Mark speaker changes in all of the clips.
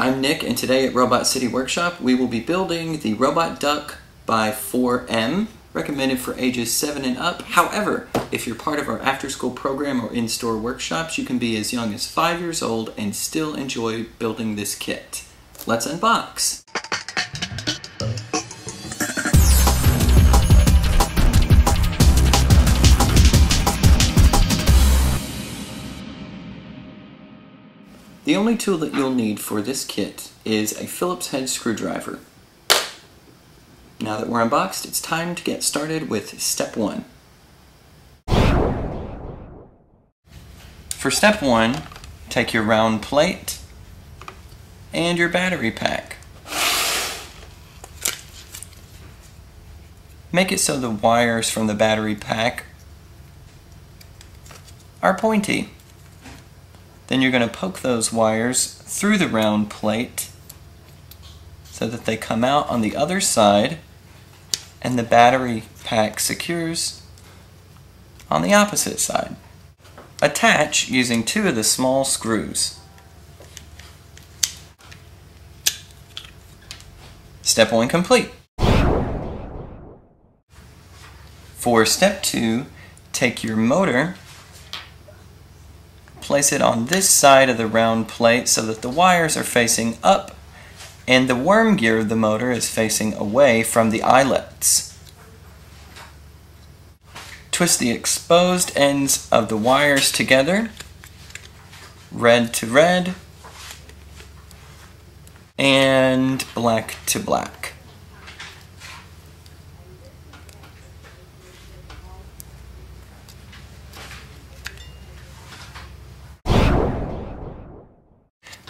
Speaker 1: I'm Nick and today at Robot City Workshop we will be building the Robot Duck by 4M, recommended for ages 7 and up. However, if you're part of our after school program or in-store workshops, you can be as young as 5 years old and still enjoy building this kit. Let's unbox! The only tool that you'll need for this kit is a Phillips head screwdriver. Now that we're unboxed, it's time to get started with step one. For step one, take your round plate and your battery pack. Make it so the wires from the battery pack are pointy. Then you're going to poke those wires through the round plate so that they come out on the other side and the battery pack secures on the opposite side. Attach using two of the small screws. Step 1 complete. For step 2, take your motor place it on this side of the round plate so that the wires are facing up and the worm gear of the motor is facing away from the eyelets. Twist the exposed ends of the wires together, red to red, and black to black.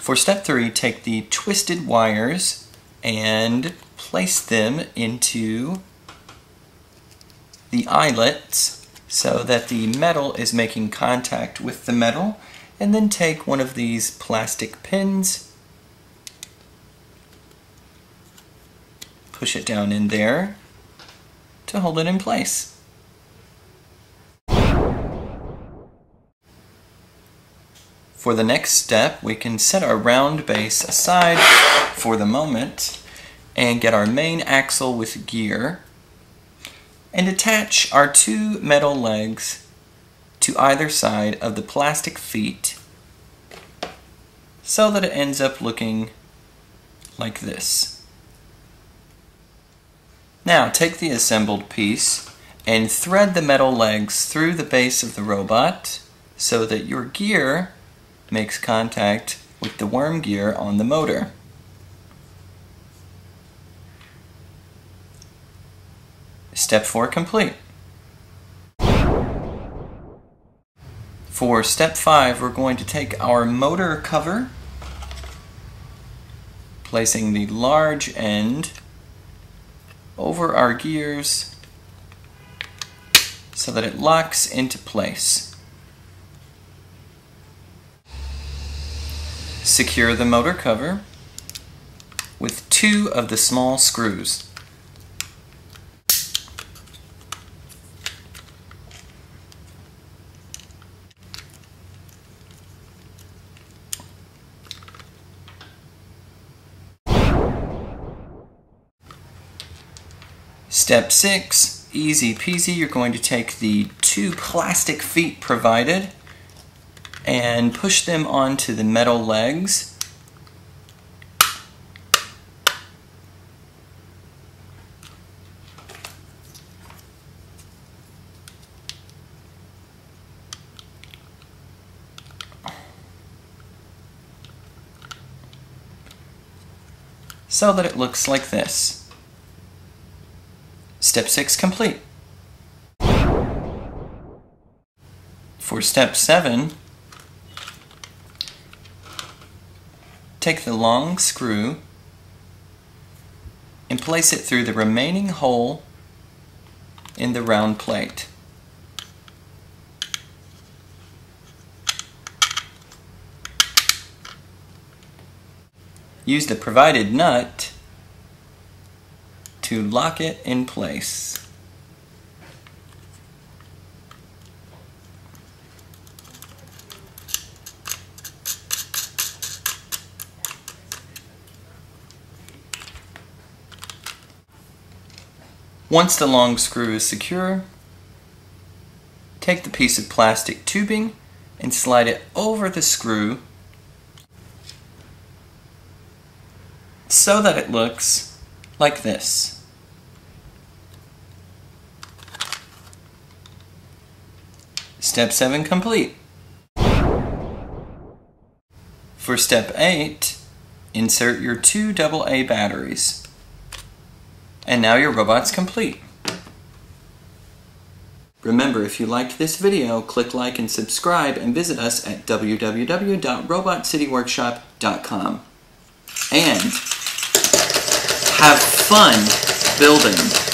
Speaker 1: For step three, take the twisted wires and place them into the eyelets so that the metal is making contact with the metal and then take one of these plastic pins push it down in there to hold it in place. For the next step, we can set our round base aside for the moment and get our main axle with gear and attach our two metal legs to either side of the plastic feet so that it ends up looking like this. Now take the assembled piece and thread the metal legs through the base of the robot so that your gear makes contact with the worm gear on the motor. Step 4 complete. For step 5, we're going to take our motor cover, placing the large end over our gears so that it locks into place. Secure the motor cover with two of the small screws. Step 6, easy peasy, you're going to take the two plastic feet provided and push them onto the metal legs. so that it looks like this. Step 6 complete. For step 7, Take the long screw and place it through the remaining hole in the round plate. Use the provided nut to lock it in place. Once the long screw is secure, take the piece of plastic tubing and slide it over the screw so that it looks like this. Step 7 complete. For step 8, insert your two AA batteries. And now your robot's complete. Remember, if you liked this video, click like and subscribe and visit us at www.robotcityworkshop.com. And have fun building.